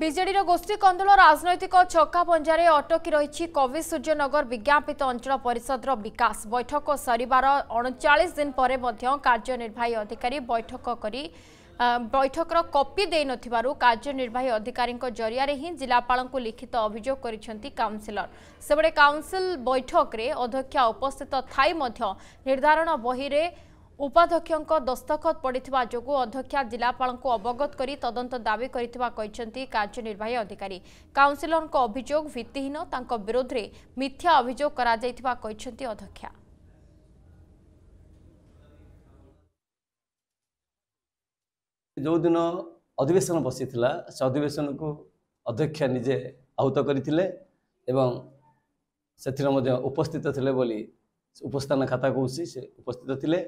ବିଜେଡିର ଗୋଷ୍ଠୀ କନ୍ଦଳ ରାଜନୈତିକ ଛକା ପଞ୍ଜାରେ ଅଟକି ରହିଛି କବି ସୂର୍ଯ୍ୟନଗର ବିଜ୍ଞାପିତ ଅଞ୍ଚଳ ପରିଷଦର ବିକାଶ ବୈଠକ ସରିବାର ଅଣଚାଳିଶ ଦିନ ପରେ ମଧ୍ୟ କାର୍ଯ୍ୟନିର୍ବାହୀ ଅଧିକାରୀ ବୈଠକ କରି ଆ, ବୈଠକର କପି ଦେଇନଥିବାରୁ କାର୍ଯ୍ୟନିର୍ବାହୀ ଅଧିକାରୀଙ୍କ ଜରିଆରେ ହିଁ ଜିଲ୍ଲାପାଳଙ୍କୁ ଲିଖିତ ଅଭିଯୋଗ କରିଛନ୍ତି କାଉନସିଲର ସେପଟେ କାଉନସିଲ ବୈଠକରେ ଅଧ୍ୟକ୍ଷା ଉପସ୍ଥିତ ଥାଇ ମଧ୍ୟ ନିର୍ଦ୍ଧାରଣ ବହିରେ ଉପାଧ୍ୟକ୍ଷଙ୍କ ଦସ୍ତଖତ ପଡ଼ିଥିବା ଯୋଗୁଁ ଅଧ୍ୟକ୍ଷା ଜିଲ୍ଲାପାଳଙ୍କୁ ଅବଗତ କରି ତଦନ୍ତ ଦାବି କରିଥିବା କହିଛନ୍ତି କାର୍ଯ୍ୟନିର୍ବାହୀ ଅଧିକାରୀ କାଉନସିଲରଙ୍କ ଅଭିଯୋଗ ଭିତ୍ତିହୀନ ତାଙ୍କ ବିରୋଧରେ ମିଥ୍ୟା ଅଭିଯୋଗ କରାଯାଇଥିବା କହିଛନ୍ତି ଅଧ୍ୟକ୍ଷା। ଯେଉଁଦିନ ଅଧିବେଶନ ବସିଥିଲା ସେ ଅଧିବେଶନକୁ ଅଧ୍ୟକ୍ଷା ନିଜେ ଆହୁତ କରିଥିଲେ ଏବଂ ସେଥିରେ ମଧ୍ୟ ଉପସ୍ଥିତ ଥିଲେ ବୋଲି ଉପସ୍ଥାନ ଖାତା କହୁଛି ସେ ଉପସ୍ଥିତ ଥିଲେ।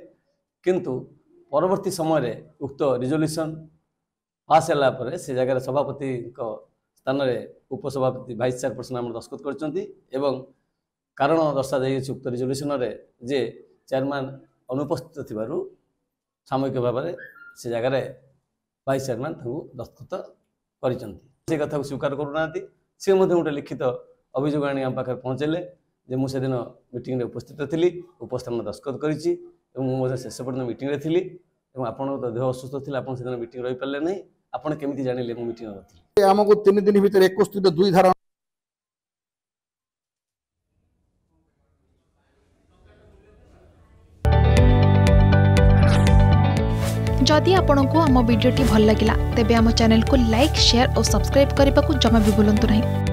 କିନ୍ତୁ ପରବର୍ତ୍ତୀ ସମୟରେ ଉକ୍ତ ରିଜଲ୍ୟୁସନ୍ ପାସ୍ ହେଲା ପରେ ସେ ଜାଗାରେ ସଭାପତିଙ୍କ ସ୍ଥାନରେ ଉପସଭାପତି ଭାଇସ୍ ଚେୟାରପର୍ସନ ଆମର ଦସ୍ତଖତ କରିଛନ୍ତି ଏବଂ କାରଣ ଦର୍ଶାଯାଇଅଛି ଉକ୍ତ ରିଜଲ୍ୟୁସନରେ ଯେ ଚେୟାରମ୍ୟାନ୍ ଅନୁପସ୍ଥିତ ଥିବାରୁ ସାମୟିକ ଭାବରେ ସେ ଜାଗାରେ ଭାଇସ୍ ଚେୟାରମ୍ୟାନ୍ ତାଙ୍କୁ ଦସ୍ତଖତ କରିଛନ୍ତି। ସେ କଥାକୁ ସ୍ୱୀକାର କରୁନାହାନ୍ତି। ସେ ମଧ୍ୟ ଗୋଟେ ଲିଖିତ ଅଭିଯୋଗ ଆଣି ଆମ ପାଖରେ ପହଞ୍ଚାଇଲେ ଯେ ମୁଁ ସେଦିନ ମିଟିଂରେ ଉପସ୍ଥିତ ଥିଲି ଉପସ୍ଥାନ ଦସ୍ତଖତ କରିଛି। ଏବଂ ମୁଁ ମଧ୍ୟ ଶେଷ ପର୍ଯ୍ୟନ୍ତ ମିଟିଂରେ ଥିଲି ଏବଂ ଆପଣଙ୍କ ଦେହ ଅସୁସ୍ଥ ଥିଲା ଆପଣ ସେଦିନ ମିଟିଂ ରହିପାରିଲେ ନାହିଁ ଆପଣ କେମିତି ଜାଣିଲେ ମୁଁ ମିଟିଂ ନଥିଲି ଆମକୁ ତିନି ଦିନ ଭିତରେ ଏକୋଇଶ ଦୁଇ ଧାରା যদি আপনার আমার ভিডিওটি ভালো লাগিলা তেবে আমার চ্যানেলকে লাইক শেয়ার ও সবসক্রাইব করা জমা বি ভুলতু না